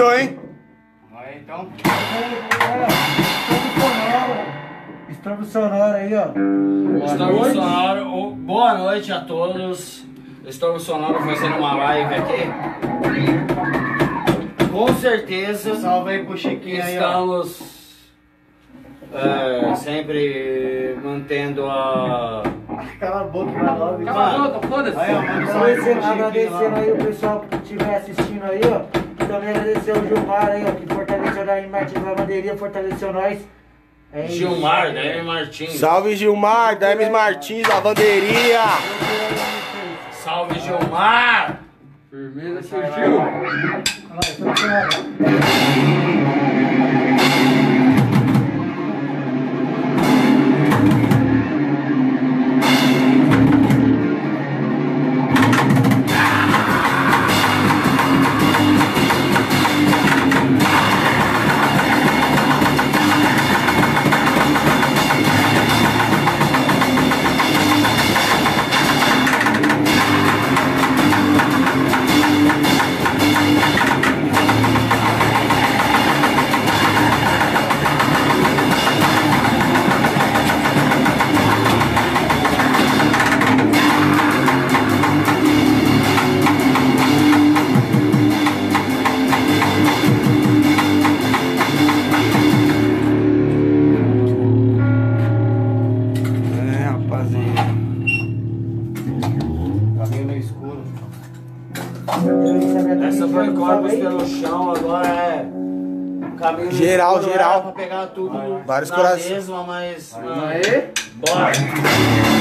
Começou, hein? Vai então. Estamos sonoro aí, ó. Estamos sonoro. Boa noite a todos. Estamos sonoro fazendo uma live aqui. Com certeza. Salve aí pro Chiquinho aí. Estamos é, sempre mantendo a. Cala a boca, vai logo. Cala a boca, foda-se. Aí, Agradecendo, aí o pessoal que estiver assistindo aí, ó. Também agradecer o Gilmar aí, ó, que fortaleceu da Martins Lavanderia, fortaleceu nós. É isso. Gilmar, né? Martins. Salve Gilmar, Dames Martins, lavanderia. Salve Gilmar! Firmeza, surgiu. Vários na corações. mesma, mas. Aê. Bora!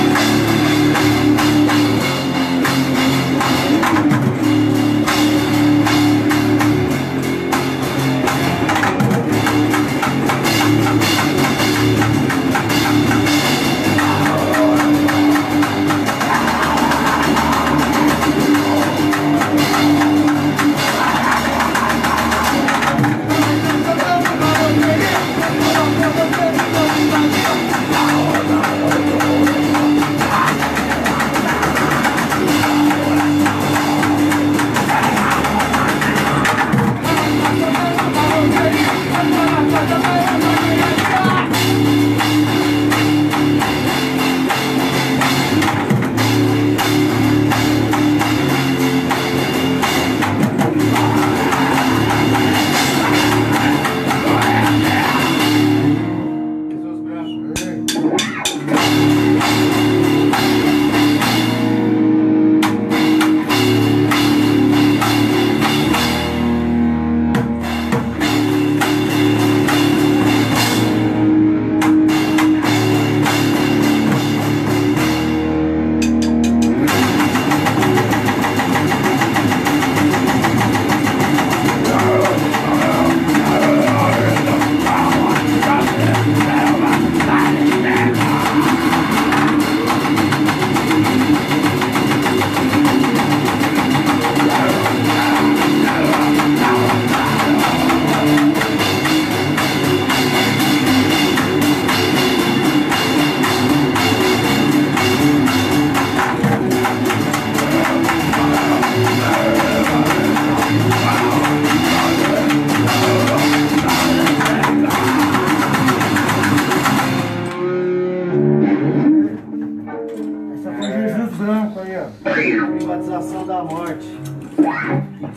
da morte.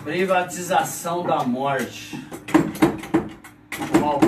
Privatização da morte. Qual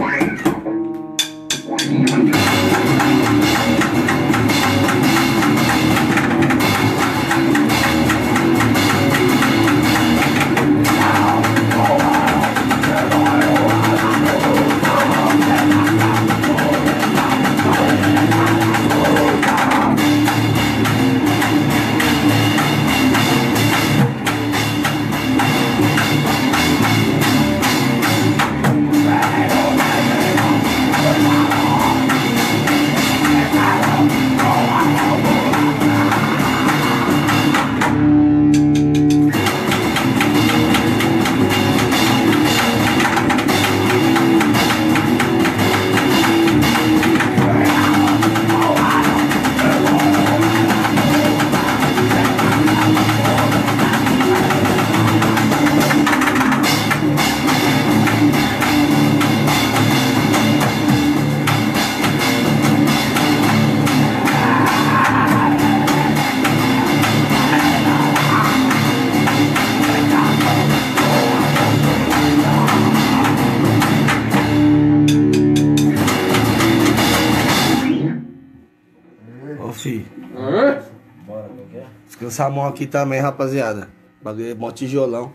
o Samon aqui também, rapaziada. Bagulho é mó tijolão.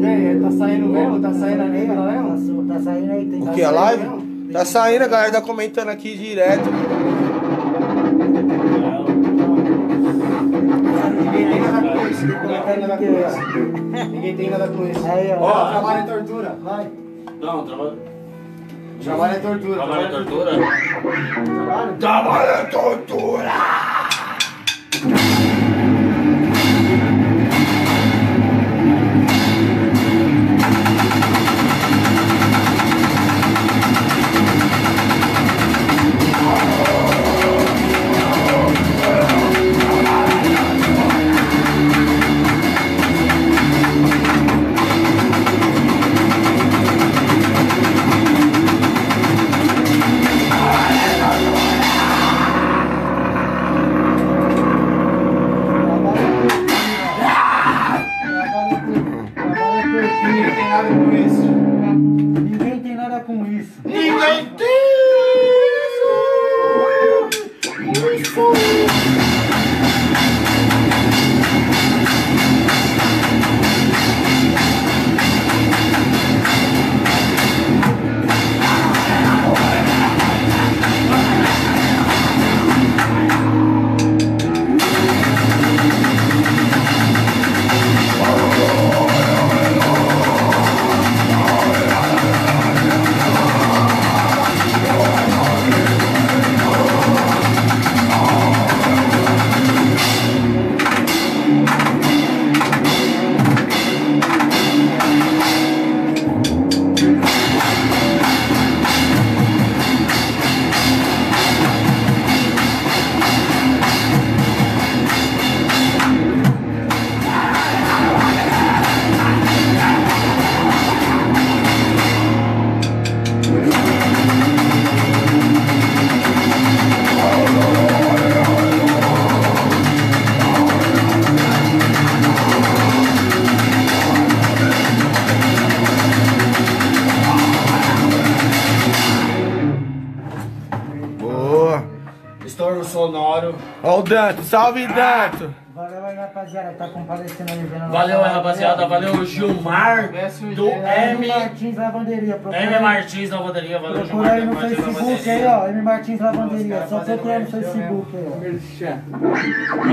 E aí, tá saindo mesmo? Tá saindo ali, Tá, galera? su- tá saindo aí, tem O tá que? A live? mesmo? Tá saindo, a galera tá comentando aqui direto. Ninguém tem nada com isso. Ninguém tem nada. Aí, ó. Ó, trabalho em tortura. Vai. Não, trabalho. Trabalho em tortura. Trabalho em tortura? Trabalho? Trabalha tortura! Thank you. Danto, salve Danto! Valeu aí, rapaziada, tá comparecendo aí vendo Valeu aí, rapaziada. Valeu, Gilmar do M. M. Martins Lavanderia. procura M. Martins da Lavanderia. Valeu, Procura aí Gilmar. no Facebook aí, Lavanderia. ó. M. Martins Lavanderia. Só procurar no Facebook aí, ó. Merchan.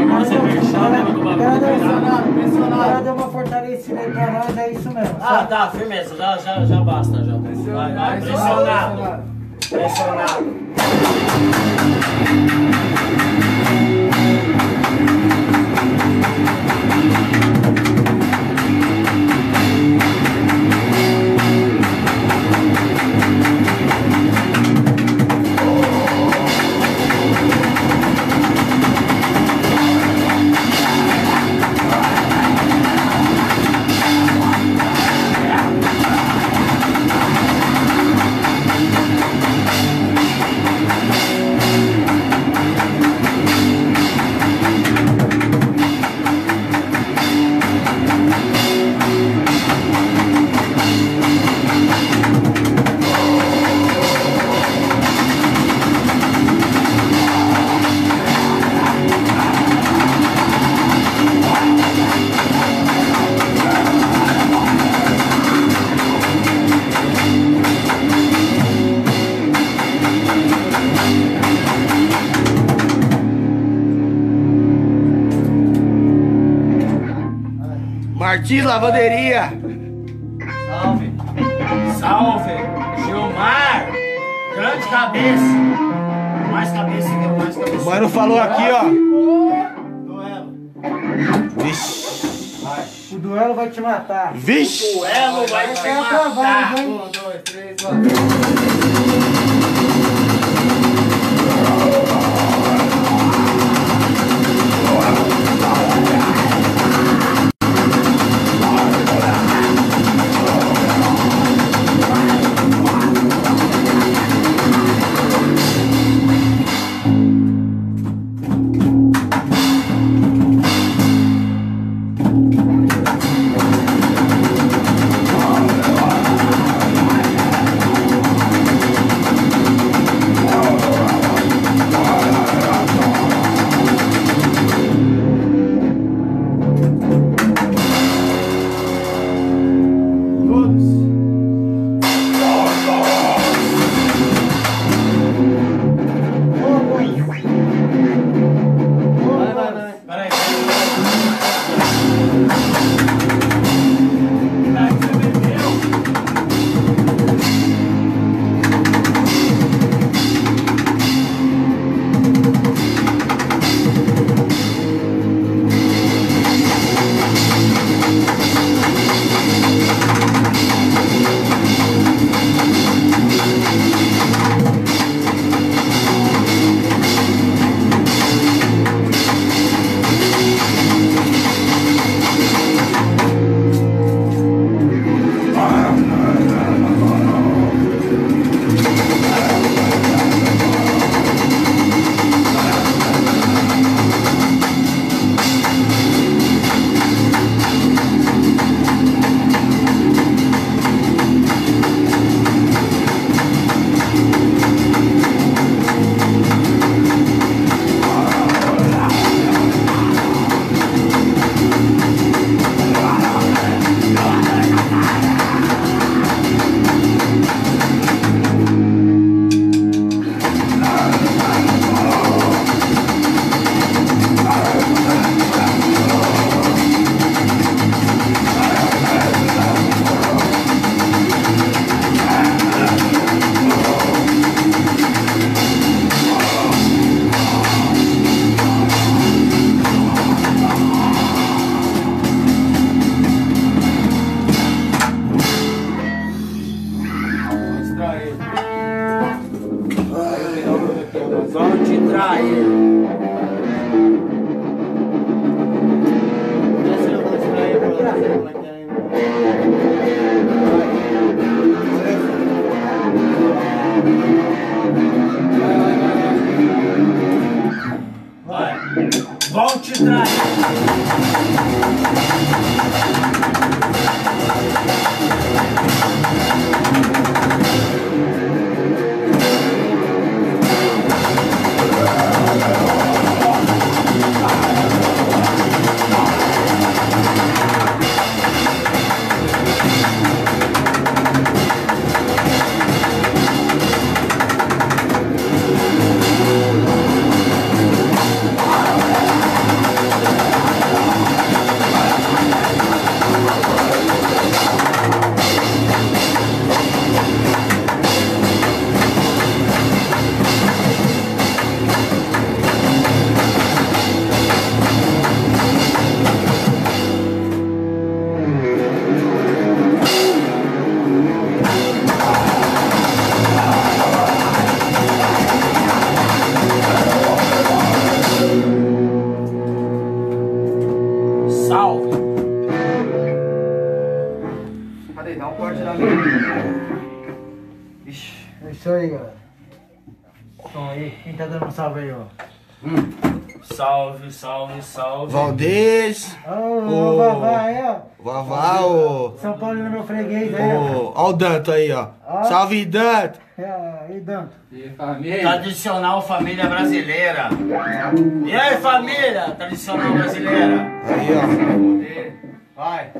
Nossa, é merchan, né, O cara deu- uma fortalecida aí pra nós, é isso mesmo. Ah, tá, firmeza. Já, já, já basta, já. Vai, vai, pressionado. Pressionado. Martins Lavanderia! Salve. Salve, Gilmar. Grande cabeça. Mais cabeça, deu mais O cabeça. mano falou aqui, ó. Duelo. Vixe! O duelo vai te matar. Vixe! Duelo vai te matar. Um, dois, três, quatro. Como é Dá um corte na minha. Ixi. É isso aí, galera. Então aí, quem tá dando um salve aí, ó? Salve, salve, salve. Valdez, Ô, Ô. o Vavá aí, ó. Vavá, ô. São Paulo no meu freguês aí, ó. O Danto aí, ó. Ó. Salve, Danto. É, E Danto? E família? Tradicional família brasileira. E aí, família? Tradicional brasileira. Aí, ó. Vai.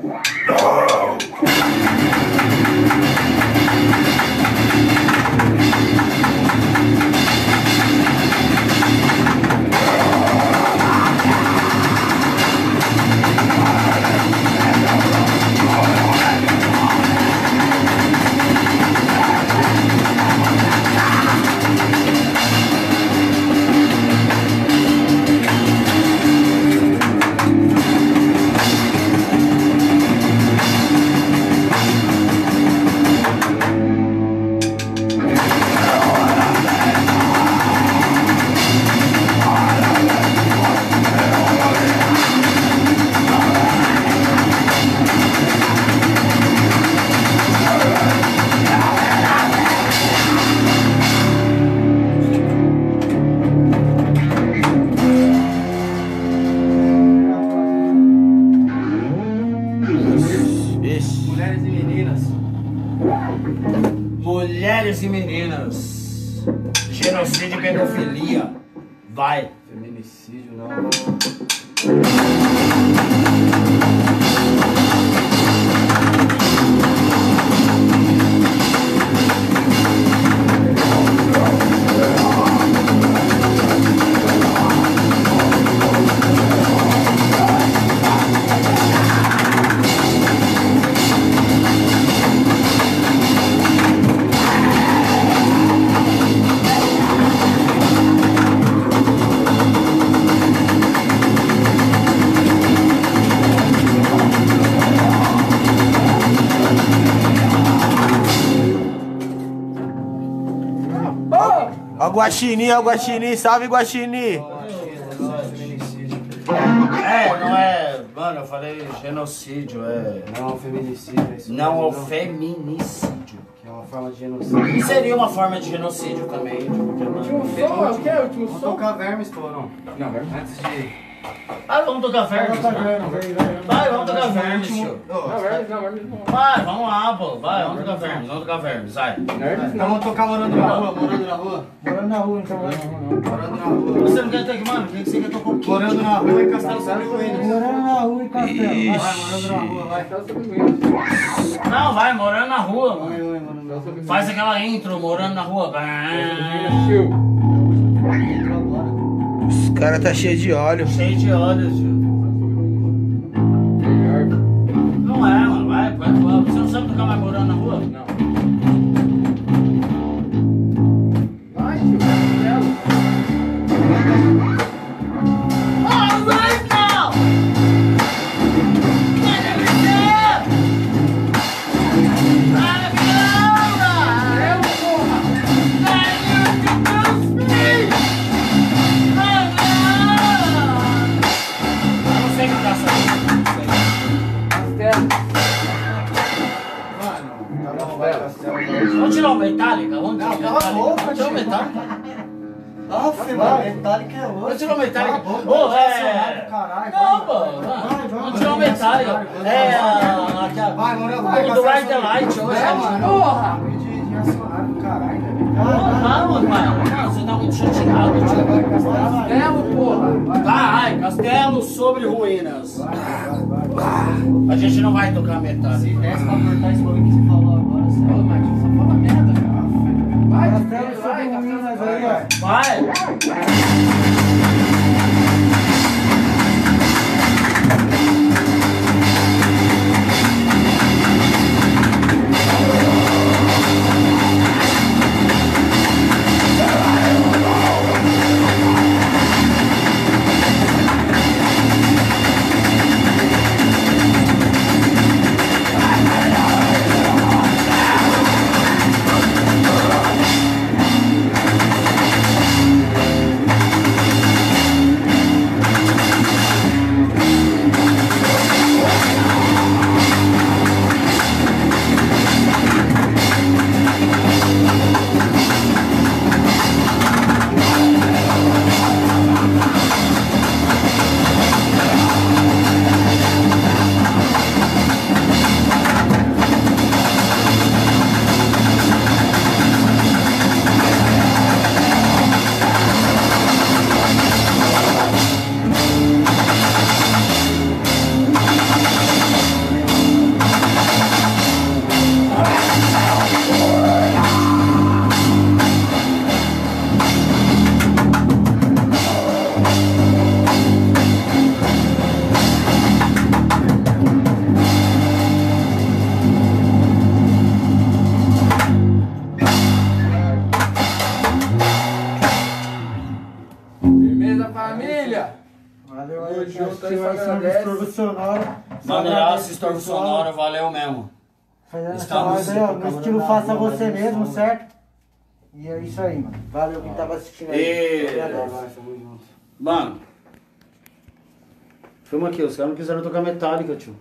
Ixi. Feminicídio não. Guaxinim, ó o Guaxinim, salve Guaxinim! É, não é. Mano, eu falei genocídio, é. Não, feminicídio. é isso Não é o mesmo, feminicídio. Que é uma forma de genocídio. E seria uma forma de genocídio também, tipo, porque, Último som, o que é o último som? tocar vermes, pô, não. Não, vai. Antes de. Ah, vamos tocar vermes. Vai, vamos tocar não. Vai, vamos lá, pô. Vai, vamos tocar vermes, vamos tocar vermes, vai. Vermes Então vamos tocar morando na rua, morando na rua. Morando na rua, então. vai. Morando na rua. Você não quer ter que, mano? O que você quer tocar o quê? Morando na rua e castelo sobre ruínas. Morando na rua e castelo. Vai, morando na rua, vai. Castelo sobre ruínas. Não, vai, morando na rua, mano. Vai, vai, Faz aquela intro, morando na rua. Chill. Os caras tá cheio de óleo. Cheio de olhos, tio. Castelo. Tá bom, vai. Vamos tirar o Metallica? Vamos tirar o Metallica. Vamos tirar o. Metallica. Nossa, mano, Metallica é outro. Vamos tirar o Metallica. Ô, vai, é... caralho, Não, vai, Vamos tirar o Metallica. É, vai, mano, vai. O do Ride the Light hoje. É, né? mano. Porra! Não, mano, mano, você tá muito chateado, tio. castelo. Porra! Vai, Castelo sobre ruínas. A gente não vai tocar metade. Desce pra cortar esse bagulho que você falou agora, Ô, sério. Martinho, só fala merda. Vai, Castelo vai, sobre vai, ruínas aí, ó. Vai. Estorvo sonoro, valeu mesmo. Fazendo essa Estamos live aí, ó, no estilo faça você mesmo, certo? E é isso aí, mano. Valeu quem tava assistindo aí. E-. Mano. Filma aqui, os caras não quiseram tocar metálica, tio.